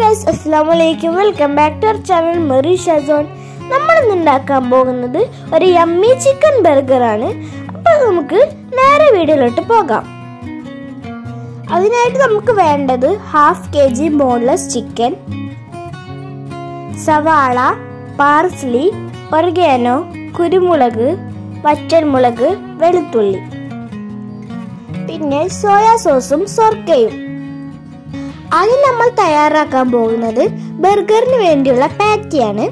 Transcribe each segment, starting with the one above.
Guys അസ്സാം വലൈക്കും welcome back to our channel Maria ഷാസോൺ നമ്മൾ ഇന്ന് ഉണ്ടാക്കാൻ പോകുന്നത് ഒരു യമ്മി ചിക്കൻ ബർഗർ ആണ്. അപ്പോൾ നമുക്ക് നേരെ വീഡിയോയിലോട്ട് പോകാം. അതിനായിട്ട് നമുക്ക് വേണ്ടത് half K G boneless chicken സവാള പാർസ്ലി ഒർഗാനോ കുരുമുളക് വറ്റൽമുളക് വെളുത്തുള്ളി. പിന്നെ സോയാ സോസും സൊർക്കയും ആദ്യം നമ്മൾ തയ്യാറാക്കാൻ പോകുന്നത് ബർഗറിന് വേണ്ടിയുള്ള പാറ്റിയാണ്.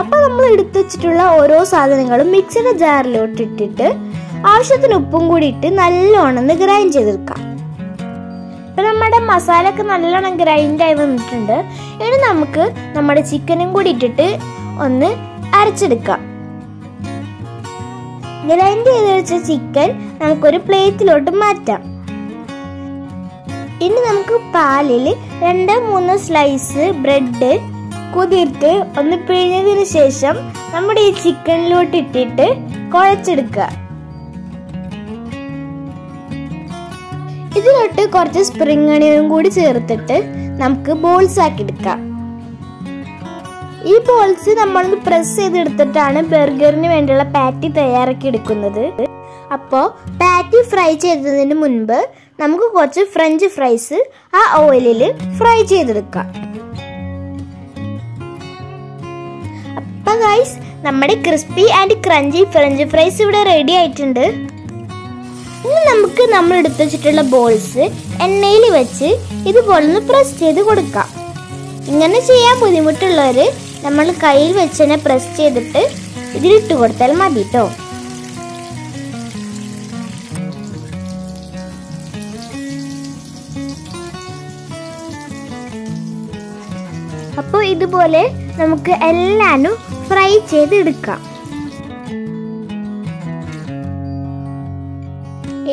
അപ്പോൾ നമ്മൾ എടുത്തു വെച്ചിട്ടുള്ള ഓരോ സാധനങ്ങളും മിക്സിയുടെ ജാറിലോട്ട് ഇട്ടിട്ട് ആവശ്യത്തിന് ഉപ്പും കൂടി ഇട്ട് നല്ലോണം ഗ്രൈൻഡ് ചെയ്തെടുക്കാം. ഇപ്പൊ നമ്മുടെ മസാല ഒക്കെ നല്ലോണം ഗ്രൈൻഡ് ആയി വന്നിട്ടുണ്ട്. ഇനി നമുക്ക് നമ്മുടെ ചിക്കനും കൂടി ഇട്ടിട്ട് ഒന്ന് അരച്ചെടുക്കാം. ഗ്രൈൻഡ് ചെയ്ത് വെച്ച ചിക്കൻ നമുക്കൊരു പ്ലേറ്റിലോട്ട് മാറ്റാം. ഇനി നമുക്ക് പാലിൽ രണ്ട് മൂന്ന് സ്ലൈസ് ബ്രെഡ് കുതിർത്ത് ഒന്ന് പിഴിഞ്ഞതിന് ശേഷം നമ്മുടെ ഈ ചിക്കനിലോട്ട് ഇട്ടിട്ട് കുഴച്ചെടുക്കുക. ഇതിലോട്ട് കുറച്ച് സ്പ്രിംഗ് അണിയനും കൂടി ചേർത്തിട്ട് നമുക്ക് ബോൾസ് ആക്കി എടുക്കാം ഈ ബോൾസ് നമ്മളൊന്ന് പ്രസ് ചെയ്തെടുത്തിട്ടാണ് ബർഗറിന് വേണ്ടിയുള്ള പാറ്റി തയ്യാറാക്കി എടുക്കുന്നത് അപ്പോൾ പാറ്റി ഫ്രൈ ചെയ്തതിന് മുൻപ് നമുക്ക് കുറച്ച് ഫ്രഞ്ച് ഫ്രൈസ് ആ ഓയിലിൽ ഫ്രൈ ചെയ്തെടുക്കാം. അപ്പൊ ഗൈസ് നമ്മുടെ crispy and crunchy French fries ഇവിടെ റെഡി ആയിട്ടുണ്ട്. ഇനി നമുക്ക് നമ്മൾ എടുത്തു വെച്ചിട്ടുള്ള ബോൾസ് എണ്ണയിൽ വെച്ച് ഇതുപോലെ ഒന്ന് പ്രസ് ചെയ്ത് കൊടുക്കാം. ഇങ്ങനെ ചെയ്യാൻ ബുദ്ധിമുട്ടുള്ളവർ നമ്മൾ കയ്യിൽ വെച്ച് തന്നെ പ്രസ് ചെയ്തിട്ട് ഇതിലിട്ട് കൊടുത്താൽ മതി കേട്ടോ അപ്പോൾ ഇതുപോലെ നമുക്ക് എല്ലാനും ഫ്രൈ ചെയ്തെടുക്കാം.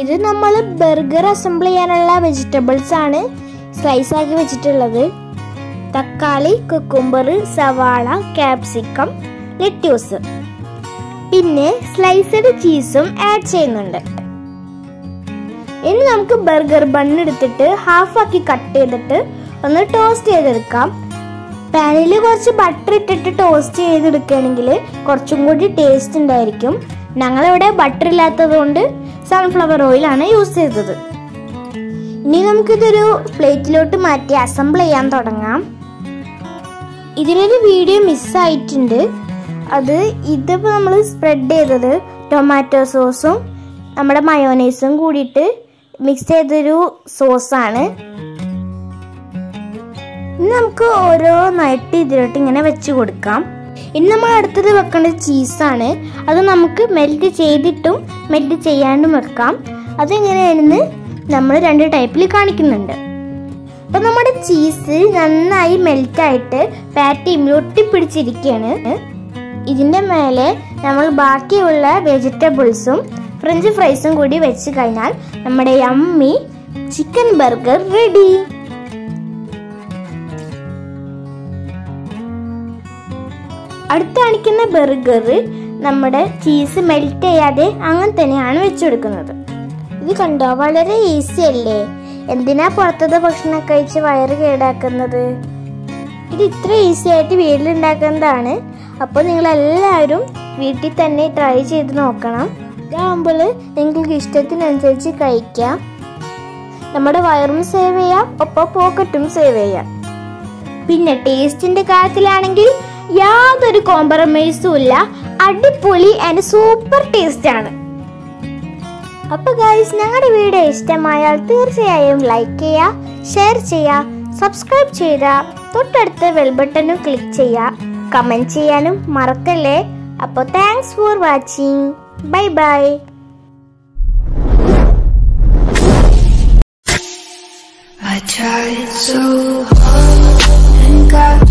ഇത് നമ്മൾ ബർഗർ അസംബിൾ ചെയ്യാനുള്ള വെജിറ്റബിൾസ് ആണ് സ്ലൈസ് ആക്കി വെച്ചിട്ടുള്ളത്. തക്കാളി കുക്കുംബർ സവാള ക്യാപ്സിക്കം ലെറ്റ്യൂസ് പിന്നെ സ്ലൈസഡ് ചീസും ആഡ് ചെയ്യുന്നുണ്ട്. ഇനി നമുക്ക് ബർഗർ ബൺ എടുത്തിട്ട് ഹാഫ് ആക്കി കട്ട് ചെയ്തിട്ട് ഒന്ന് ടോസ്റ്റ് ചെയ്തെടുക്കാം. പാനിൽ കുറച്ച് ബട്ടർ ഇട്ടിട്ട് ടോസ്റ്റ് ചെയ്തെടുക്കുകയാണെങ്കിൽ കുറച്ചും കൂടി ടേസ്റ്റ് ഉണ്ടായിരിക്കും. ഞങ്ങളിവിടെ ബട്ടർ ഇല്ലാത്തത് കൊണ്ട് സൺഫ്ലവർ ഓയിലാണ് യൂസ് ചെയ്തത്. ഇനി നമുക്കിതൊരു പ്ലേറ്റിലോട്ട് മാറ്റി അസംബിൾ ചെയ്യാൻ തുടങ്ങാം. ഇതിനൊരു വീഡിയോ മിസ്സായിട്ടുണ്ട് അത് ഇതിപ്പോൾ നമ്മൾ സ്പ്രെഡ് ചെയ്തത് ടൊമാറ്റോ സോസും നമ്മുടെ മയോനൈസും കൂടിയിട്ട് മിക്സ് ചെയ്തൊരു സോസാണ് ഇനി നമുക്ക് ഓരോന്നായിട്ട് ഇതിലോട്ട് ഇങ്ങനെ വെച്ച് കൊടുക്കാം. ഇനി നമ്മൾ അടുത്തത് വെക്കേണ്ടത് ചീസാണ് അത് നമുക്ക് മെൽറ്റ് ചെയ്തിട്ടും മെൽറ്റ് ചെയ്യാണ്ടും വെക്കാം. അതെങ്ങനെയാണെന്ന് നമ്മൾ രണ്ട് ടൈപ്പിൽ കാണിക്കുന്നുണ്ട്. അപ്പോൾ നമ്മുടെ ചീസ് നന്നായി മെൽറ്റായിട്ട് പാറ്റിയിൽ ഒട്ടിപ്പിടിച്ചിരിക്കുകയാണ്. ഇതിന്റെ മേലെ നമ്മൾ ബാക്കിയുള്ള വെജിറ്റബിൾസും ഫ്രഞ്ച് ഫ്രൈസും കൂടി വെച്ച് കഴിഞ്ഞാൽ നമ്മുടെ യമ്മി ചിക്കൻ ബർഗർ റെഡി അടുത്ത് കാണിക്കുന്ന ബർഗർ നമ്മുടെ ചീസ് മെൽറ്റ് ചെയ്യാതെ അങ്ങനെ തന്നെയാണ് വെച്ചെടുക്കുന്നത്. ഇത് കണ്ടോ? വളരെ ഈസി അല്ലേ? എന്തിനാ പുറത്തത്തെ ഭക്ഷണം കഴിച്ച് വയറ് കേടാക്കുന്നത്? ഇത് ഇത്ര ഈസി ആയിട്ട് വീട്ടിലുണ്ടാക്കുന്നതാണ്. അപ്പോൾ നിങ്ങൾ എല്ലാവരും വീട്ടിൽ തന്നെ ട്രൈ ചെയ്ത് നോക്കണം. ഇതാകുമ്പോൾ നിങ്ങൾക്ക് ഇഷ്ടത്തിനനുസരിച്ച് കഴിക്കാം. നമ്മുടെ വയറും സേവ് ചെയ്യാം ഒപ്പം പോക്കറ്റും സേവ് ചെയ്യാം. പിന്നെ ടേസ്റ്റിന്റെ കാര്യത്തിലാണെങ്കിൽ യാതൊരു കോംപ്രമൈസും ഇല്ല. അടിപൊളി ആൻഡ് സൂപ്പർ ടേസ്റ്റ് ആണ്. അപ്പൊ ഗൈസ് ഞങ്ങളുടെ വീഡിയോ ഇഷ്ടമായാൽ തീർച്ചയായും ലൈക്ക് ചെയ്യുക ഷെയർ ചെയ്യുക സബ്സ്ക്രൈബ് ചെയ്യുക തൊട്ടടുത്ത ബെൽ ബട്ടണും ക്ലിക്ക് ചെയ്യുക കമന്റ് ചെയ്യാനും മറക്കല്ലേ? അപ്പോൾ thanks for watching bye bye I tried so hard and got.